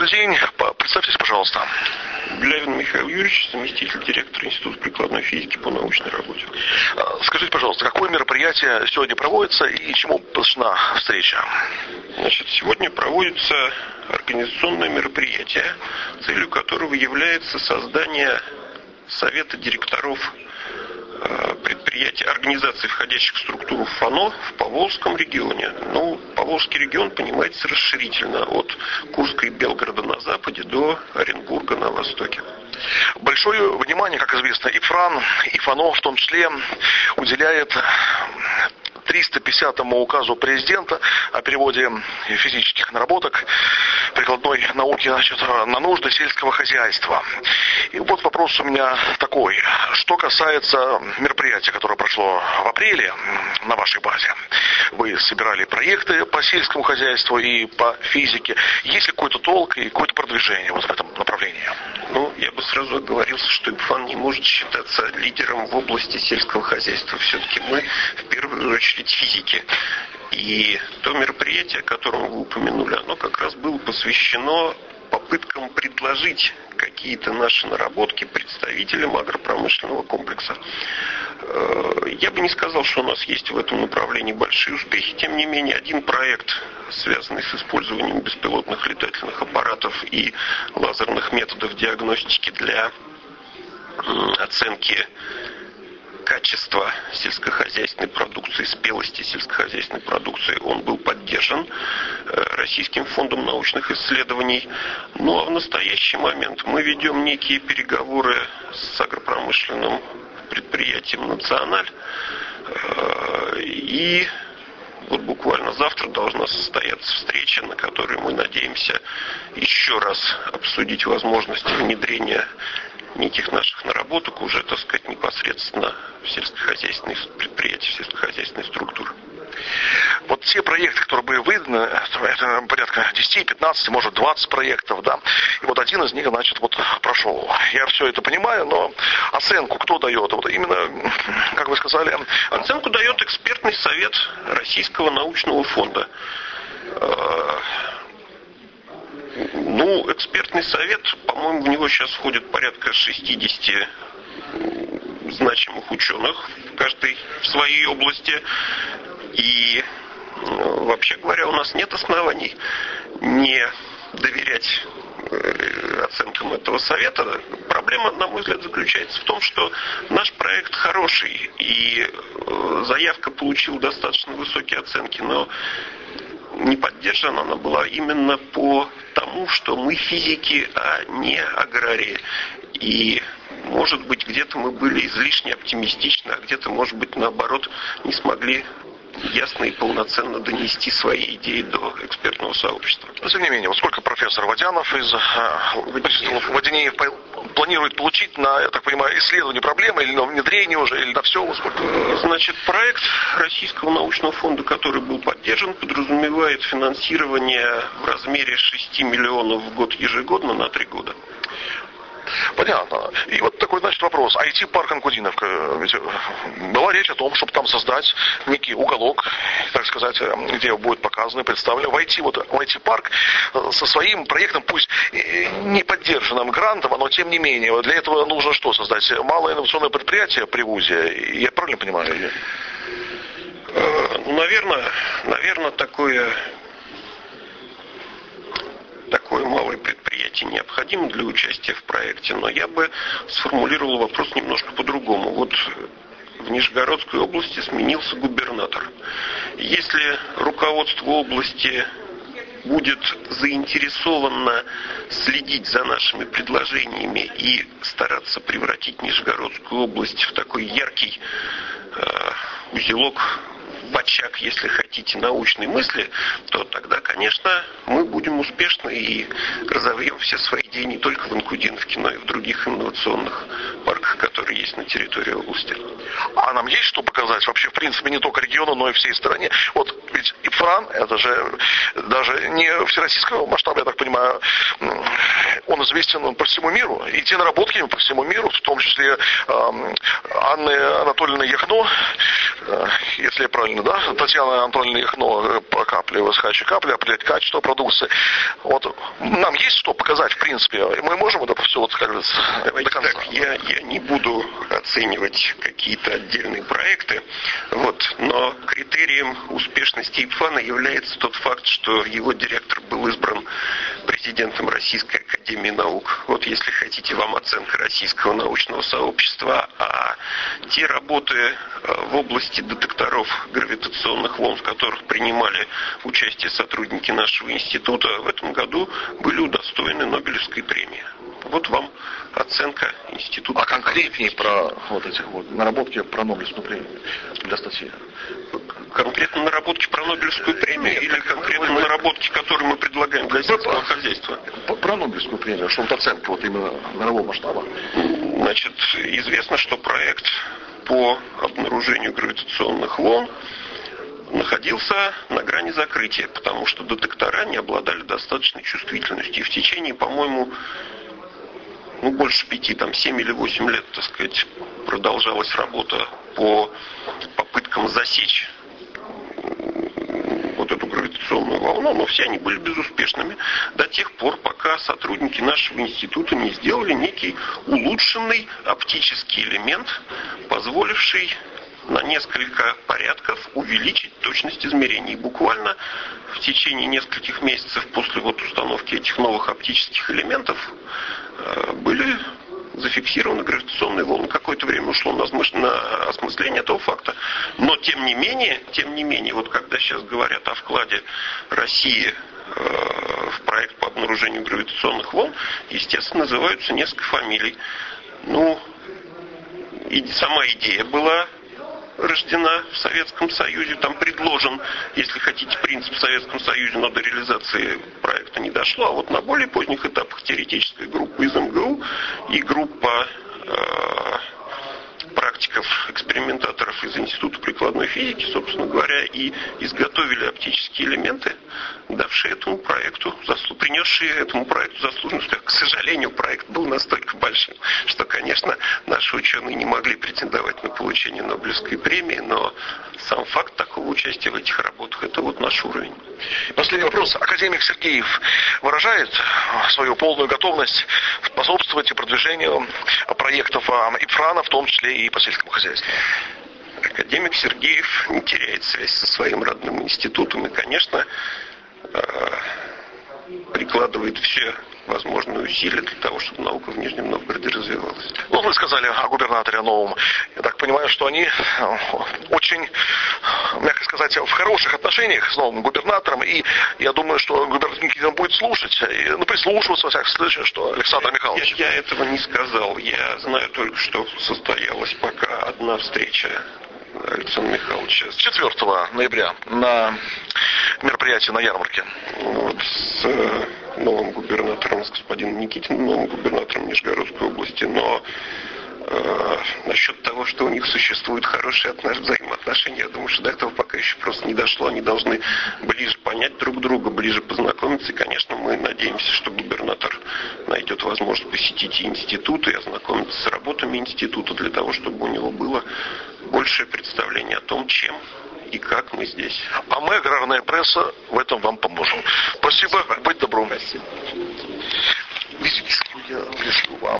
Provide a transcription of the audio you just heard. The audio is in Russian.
Добрый день. Представьтесь, пожалуйста. Блявин Михаил Юрьевич, заместитель директора Института прикладной физики по научной работе. А, скажите, пожалуйста, какое мероприятие сегодня проводится и чему посвящена встреча? Значит, сегодня проводится организационное мероприятие, целью которого является создание Совета директоров предприятий, организаций, входящих в структуру ФАНО в Поволжском регионе. Ну, Поволжский регион понимается расширительно от Курска и Белгорода на западе до Оренбурга на востоке. Большое внимание, как известно, и ФРАН, и ФАНО в том числе уделяет 350 указу президента о переводе физических наработок прикладной науки значит, на нужды сельского хозяйства. И вот вопрос у меня такой. Что касается мероприятия, которое прошло в апреле на вашей базе, вы собирали проекты по сельскому хозяйству и по физике. Есть ли какой-то толк и какое-то продвижение вот в этом направлении? Ну, я бы сразу оговорился, что ИПФАН не может считаться лидером в области сельского хозяйства. Все-таки мы в первую очередь физики. И то мероприятие, о котором вы упомянули, оно как раз было посвящено попыткам предложить какие-то наши наработки представителям агропромышленного комплекса. Э, я бы не сказал, что у нас есть в этом направлении большие успехи. Тем не менее, один проект, связанный с использованием беспилотных летательных аппаратов и лазерных методов диагностики для оценки качества сельскохозяйственной продукции, спелости сельскохозяйственной продукции, он был поддержан э, Российским фондом научных исследований. Ну а в настоящий момент мы ведем некие переговоры с агропромышленным предприятием «Националь». Э, и вот буквально завтра должна состояться встреча, на которой мы надеемся еще раз обсудить возможности внедрения неких наших наработок уже, так сказать, непосредственно в сельскохозяйственные предприятия, в сельскохозяйственные структуры. Вот те проекты, которые были выданы, это порядка 10, 15, может 20 проектов, да, и вот один из них, значит, вот прошел. Я все это понимаю, но оценку кто дает? Вот именно, как вы сказали... Оценку дает экспертный совет Российского научного фонда. Э, ну, экспертный совет, по-моему, в него сейчас входит порядка 60 значимых ученых, каждый в своей области. И ну, вообще говоря, у нас нет оснований не доверять э, оценкам этого совета. Проблема, на мой взгляд, заключается в том, что наш проект хороший, и э, заявка получила достаточно высокие оценки, но не поддержана она была именно по тому, что мы физики, а не аграрии. И может быть, где-то мы были излишне оптимистичны, а где-то, может быть, наоборот, не смогли ясно и полноценно донести свои идеи до экспертного сообщества. Тем не менее, вот сколько профессор Водянов из э, Водянеев планирует получить на, я так понимаю, исследование проблемы или на внедрение уже, или на все? Сколько? Значит, проект Российского научного фонда, который был поддержан, подразумевает финансирование в размере 6 миллионов в год ежегодно на три года. Понятно. И вот такой, значит, вопрос. IT-парк Анкудиновка. Ведь э, была речь о том, чтобы там создать некий уголок, так сказать, э, где будет показано, представлено, войти вот в IT-парк э, со своим проектом, пусть не поддержанным грантом, но тем не менее, для этого нужно что создать? Малое инновационное предприятие при ВУЗе. Я правильно понимаю? Ну, наверное, наверное, такое малое предприятие необходимо для участия в проекте, но я бы сформулировал вопрос немножко по-другому. Вот в Нижегородской области сменился губернатор. Если руководство области будет заинтересовано следить за нашими предложениями и стараться превратить Нижегородскую область в такой яркий э, узелок очаг, если хотите, научной мысли, то тогда, конечно, мы будем успешны и разовьем все свои идеи не только в Инкудиновке, но и в других инновационных парках, которые есть на территории области. А нам есть что показать вообще, в принципе, не только региону, но и всей стране? Вот ведь ИФРАН, это же даже не всероссийского масштаба, я так понимаю, он известен по всему миру. И те наработки по всему миру, в том числе Анны Анатольевны Яхно, э, если я правильно помню, да, Татьяна Анатольевна Яхно по капле, высыхающей капли, определять качество продукции. Вот нам есть что показать, в принципе. Мы можем это все вот, как говорится, Давайте до конца. Так, я, я не буду оценивать какие-то отдельные проекты, вот, но критерием успешности ИПФАНа является тот факт, что его директор был избран президентом Российской Академии Наук. Вот если хотите, вам оценка российского научного сообщества, а те работы э, в области детекторов гравитационных волн, в которых принимали участие сотрудники нашего института, в этом году были удостоены Нобелевской премии. Вот вам оценка института. А конкретнее про вот эти вот наработки про Нобелевскую премию для статьи? Конкретно наработки про Нобелевскую премию Нет, или конкретно вы, наработки, которые мы предлагаем для сельского хозяйства? Про Нобелевскую премию, что вот оценка вот именно мирового масштаба. Значит, известно, что проект по обнаружению гравитационных волн находился на грани закрытия, потому что детектора не обладали достаточной чувствительностью. И в течение, по-моему, ну, больше пяти, там, семь или восемь лет, так сказать, продолжалась работа по попыткам засечь вот эту гравитационную волну, но все они были безуспешными до тех пор, пока сотрудники нашего института не сделали некий улучшенный оптический элемент, позволивший на несколько порядков увеличить точность измерений. Буквально в течение нескольких месяцев после вот установки этих новых оптических элементов были зафиксированы гравитационные волны. Какое-то время ушло на, на осмысление этого факта. Но тем не менее, тем не менее, вот когда сейчас говорят о вкладе России э, в проект по обнаружению гравитационных волн, естественно, называются несколько фамилий. Ну, и сама идея была рождена в Советском Союзе, там предложен, если хотите, принцип в Советском Союзе, но до реализации проекта не дошло, а вот на более поздних этапах теоретическая группа из МГУ и группа э, практиков, экспериментаторов из Института прикладной физики, собственно говоря, и изготовили оптические элементы, давшие этому проекту, заслу... принесшие этому проекту заслуженный успех. К сожалению, проект был настолько большим, что, конечно, наши ученые не могли претендовать на получение Нобелевской премии, но сам факт такого участия в этих работах – это вот наш уровень. Последний вопрос. Академик Сергеев выражает свою полную готовность способствовать и продвижению проектов ИПФРАНа, в том числе и по сельскому хозяйству. Академик Сергеев не теряет связь со своим родным институтом и, конечно, э, прикладывает все возможные усилия для того, чтобы наука в Нижнем Новгороде развивалась. Ну, вы сказали о губернаторе новом. Я так понимаю, что они э, очень, мягко сказать, в хороших отношениях с новым губернатором. И я думаю, что губернатор Никитин будет слушать, и, ну, прислушиваться, во всяком случае, что Александр Михайлович. Я, я этого не сказал. Я знаю только, что состоялась пока одна встреча Александра Михайловича. 4 ноября на мероприятии на ярмарке. Вот, с э, новым губернатором, с господином Никитиным, новым губернатором Нижегородской области, но э, насчет того, что у них существуют хорошие взаимоотношения, я думаю, что до этого пока еще просто не дошло. Они должны ближе понять друг друга, ближе познакомиться. И, конечно, мы надеемся, что губернатор найдет возможность посетить и институт, и ознакомиться с работами института для того, чтобы у него было большее представление о том, чем и как мы здесь. А мы, аграрная пресса, в этом вам поможем. Спасибо, Спасибо. быть добром. Визиточку я пришлю вам.